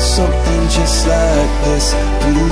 something just like this. Please